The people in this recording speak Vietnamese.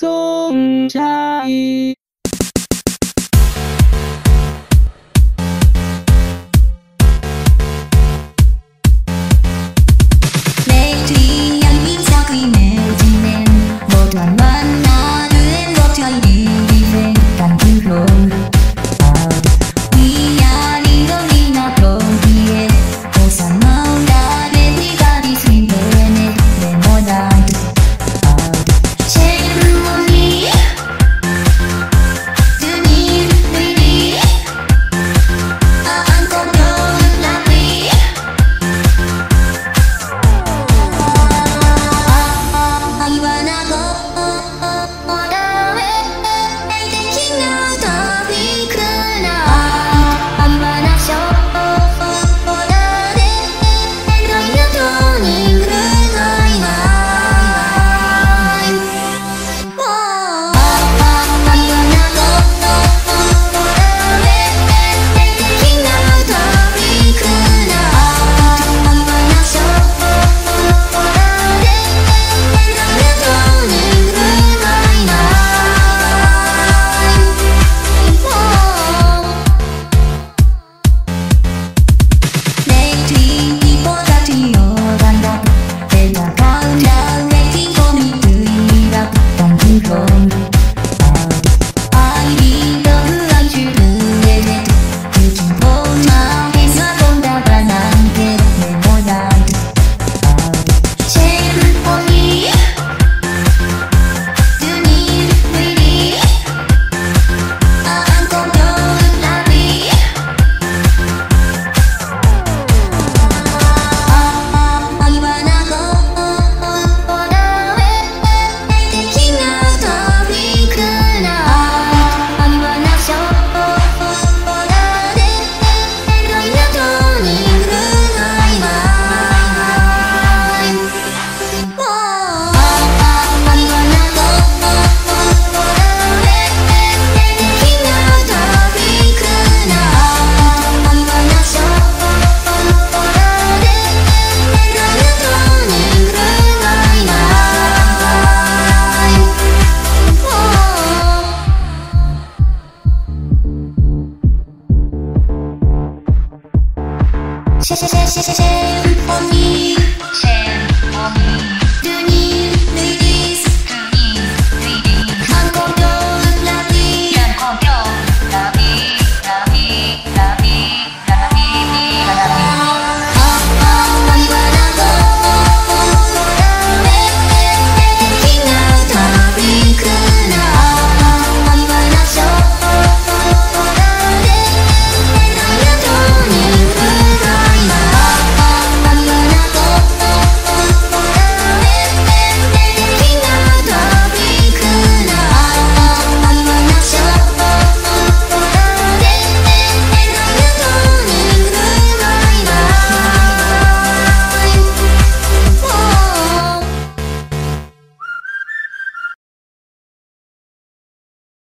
dung trai 谢谢谢